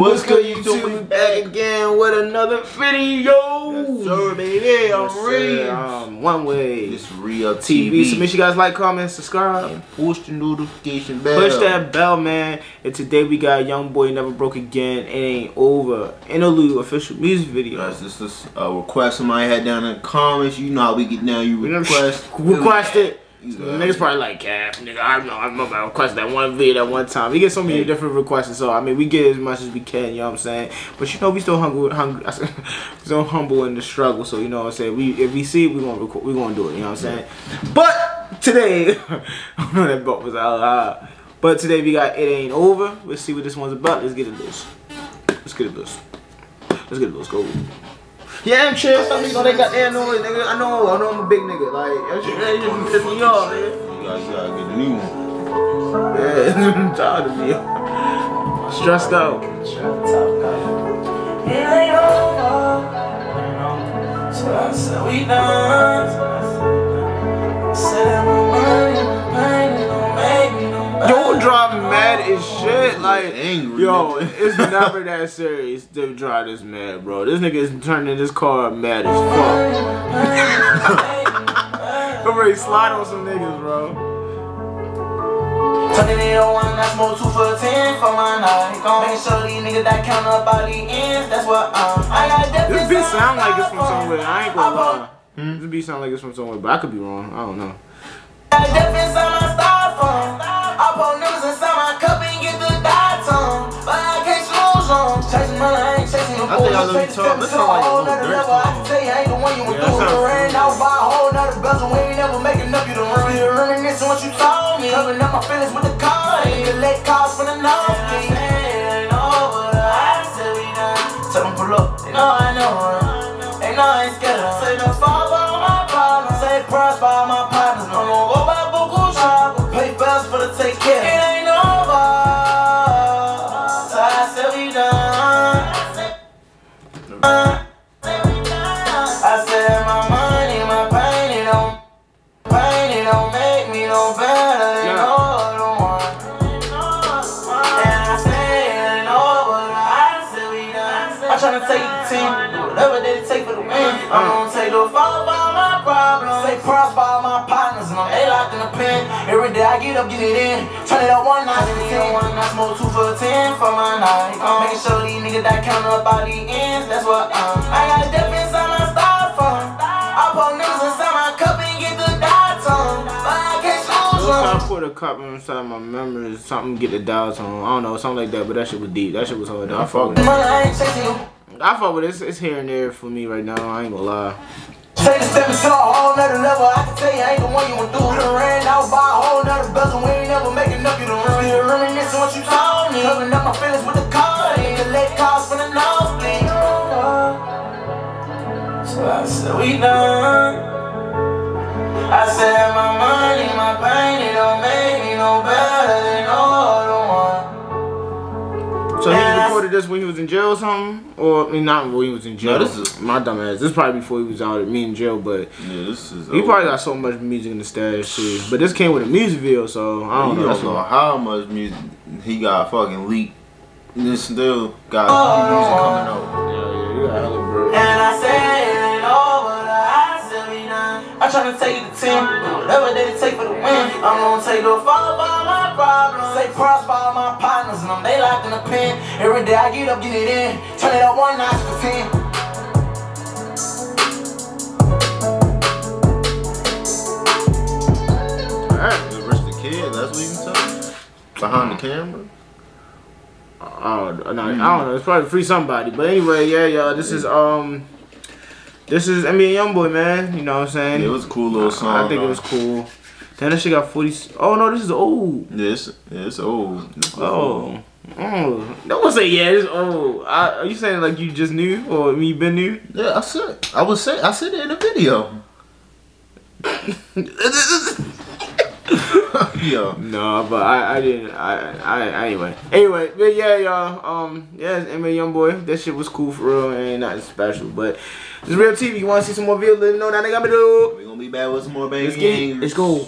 What's good, YouTube? Back again with another video. Yes, sir, baby. I'm Yes, sir. ready. Um, one way. It's ReUp TV. TV. So make sure you guys like, comment, subscribe. and push the notification bell. Push that bell, man. And today we got Young Boy Never Broke Again. It ain't over. Interlude official music video. Guys, this is a request somebody had down in the comments. You know how we get down. You request. request it. Niggas probably like, Cap, nigga, I know, I remember I requested that one video that one time. We get so many different requests, so I mean, we get as much as we can, you know what I'm saying? But you know, we still hungry, hungry, I said, still humble in the struggle, so you know what I'm saying? We If we see it, we gonna, record, we gonna do it, you know what I'm saying? But today, I know that butt was out loud. But today we got It Ain't Over. Let's see what this one's about. Let's get it loose. Let's get it loose. Let's get it loose. Go. Yeah, I'm chill. Niggas know they got their noise, nigga. I know, I know I'm a big nigga. Like, that shit, that me off. You gotta get a new one. Yeah, I'm tired of me. Stressed out. It ain't over. So I said we done. Drive as shit. Like, Angry, yo, it's never that serious to drive this mad, bro. This nigga is turning this car mad as fuck. I'm ready to slide on some niggas, bro. Turning it on one, that's more two for ten for my night. Gon' make sure these niggas that count up all the ends. That's what I'm. I got This different beat sound like it's from fuck. somewhere. I ain't gonna I fuck- lie. This beat sound like it's from somewhere, but I could be wrong. I don't know. Got different on my styrofoam. I think I bullshit. know you talk- Take this the sound like a whole little nother Dirk level. I song. can tell you I ain't the one you were Yeah, that doing. sounds- Ran out by a whole nother bezel. We ain't never making up. You done run. You reminiscing what you told me. Covering up my feelings with the car. Collect calls from the nosebleed. Ain't over. I said we done. Tell them pull up. They know I know. huh? They know I ain't scared. of. Say don't fall by my problems. Say price by my partners. No, no, go by Buku Travel. Pay fast for the take care. Tryna take the team, whatever they take for the win. I'm gonna take the fall by my problems. Say props by my partners, and I'm A locked in the pen. Every day I get up, get it in. Turn it up one notch, turn it one notch, more two for ten for my night. Making sure these niggas that count up all the ends, that's what I'm. I got put a cup inside my memories, something get the dials on. I don't know, something like that, but that shit was deep. That shit was hard. I fuck with it. I fuck with it. It's, it's here and there for me right now. I ain't gonna lie. Take the step a nother level. I can tell you I ain't the one you. You done ran out by a whole nother. We ain't never making run. You you told me. Covering up my feelings with the car. Calls from the. So I said we done. This when he was in jail or something? Or, I mean, not when he was in jail. No, this is- My dumb ass. This is probably before he was out at me in jail, but Yeah, this is. he probably got so much music in the stash too. But this came with a music video, so I don't You know. That's don't know how much music he got fucking leaked. And this still got oh. music coming out. yeah, yeah, you got hella bro. And I said it ain't over, I said we done. I'm tryna take the team, do whatever they take for the win. I'm gonna take the fall by my problems. Say props by my partners, and I'm they locked in the pen. Every day I get up, get it in. Turn it up one notch for ten. Alright. The rest of the kid, that's what you can tell. Behind the camera. Oh, I don't know. It's probably free somebody. But anyway, yeah, y'all. This is um, this is I mean YoungBoy, man. You know what I'm saying? Yeah, it was a cool little song. I think it was cool. Damn, that shit got 40. Oh no, this is old. Yeah, it's, yeah, it's old. It's Oh. Oh, no one say yeah, it's old. I, are you saying like you just knew or me been new? Yeah, I said. I was say. I said it in the video. Yo. No, but I, I didn't. I, I, anyway. Anyway, but yeah, y'all. Um, yeah, it's NBA Young Boy. That shit was cool for real and nothing special. But it's ReUp TV. You want to see some more videos? Let me know. Now they got me do. We gonna be back with some more baby. Let's get it. Let's go.